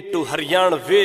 to हरियाणवे